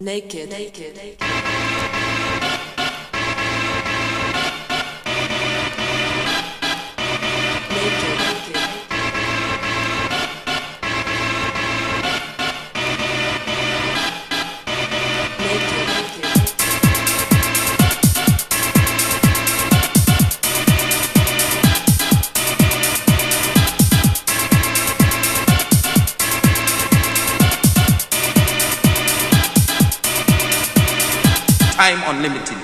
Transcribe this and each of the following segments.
naked, naked, naked. Unlimited.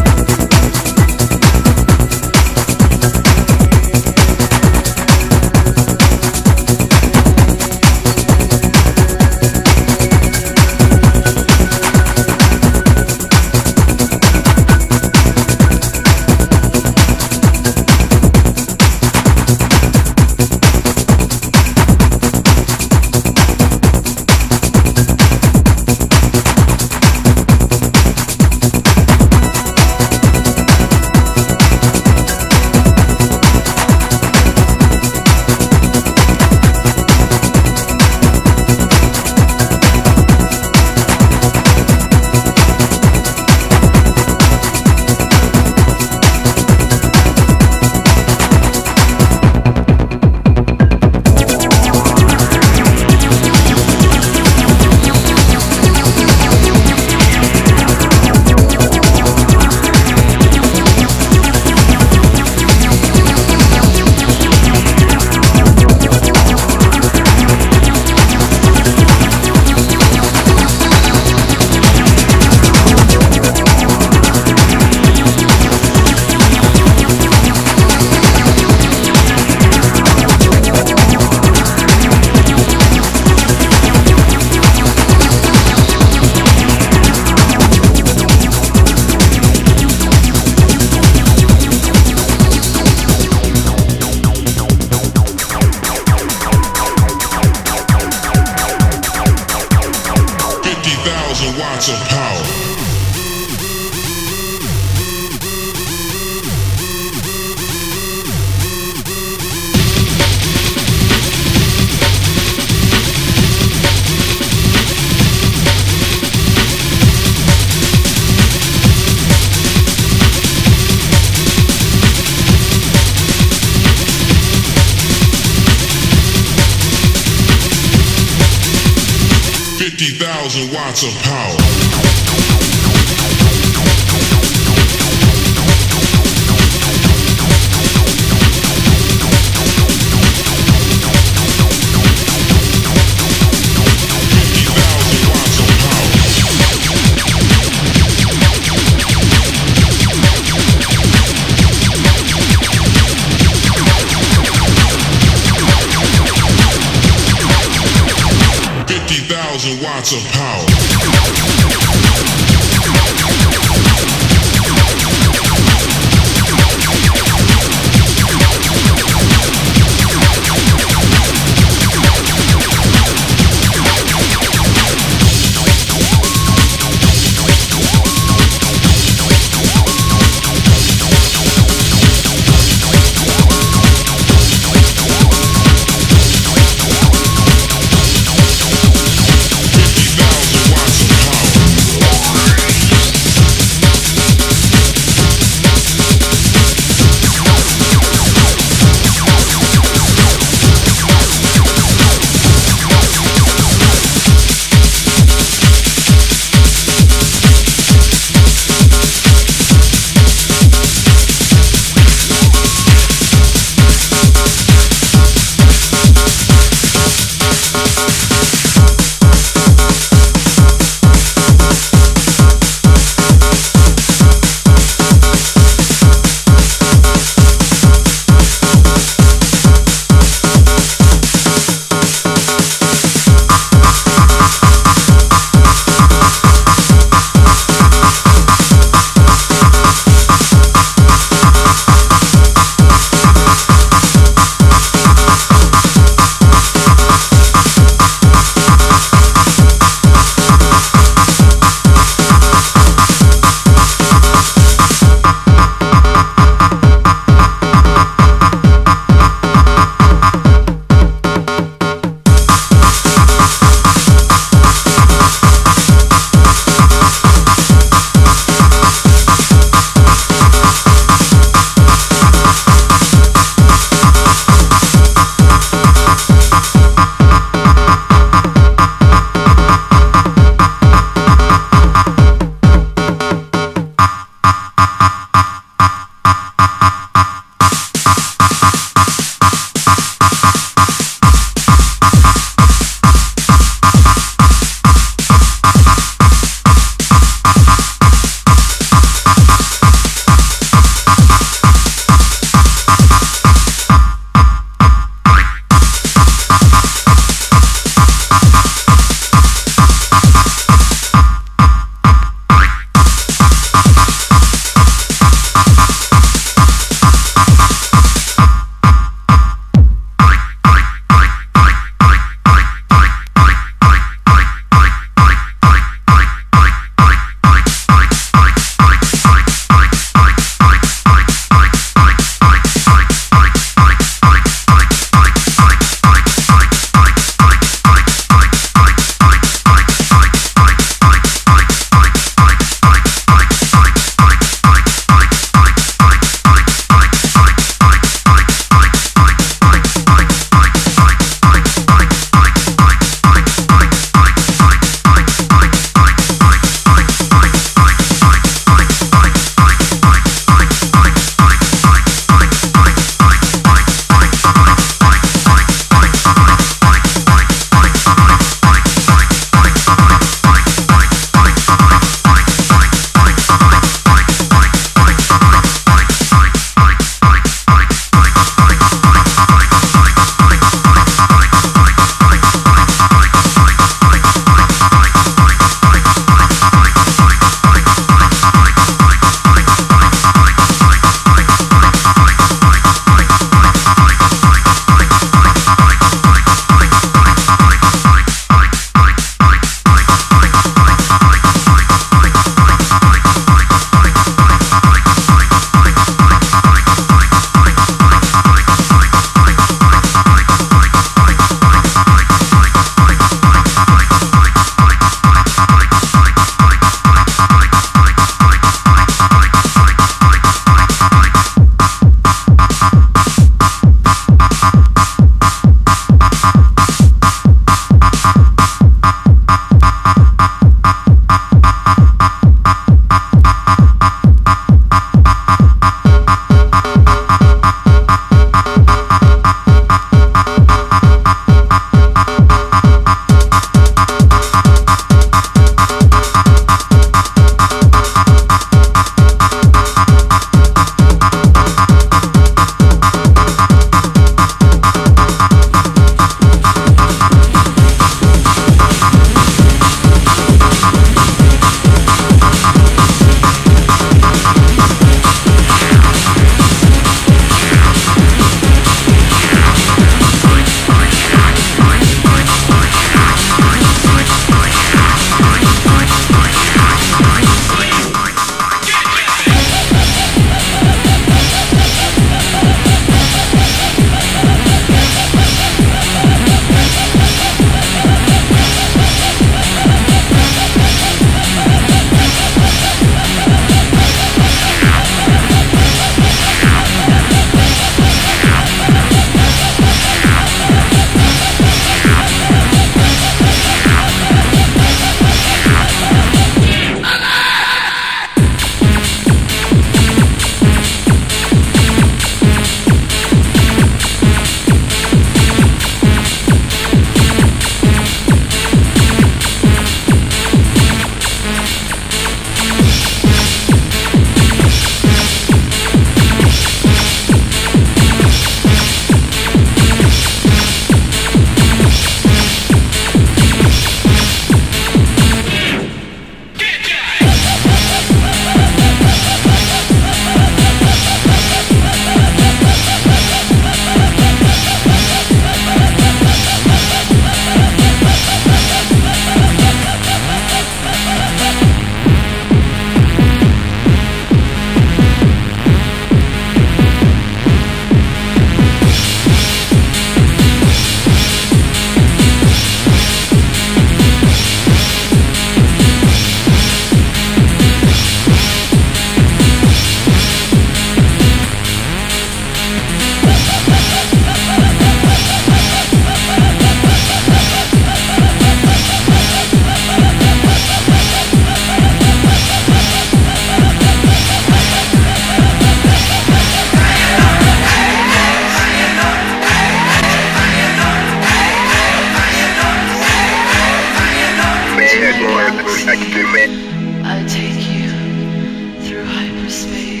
Hyperspace.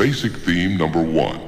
Basic theme number one.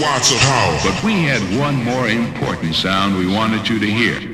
watts of how. But we had one more important sound we wanted you to hear.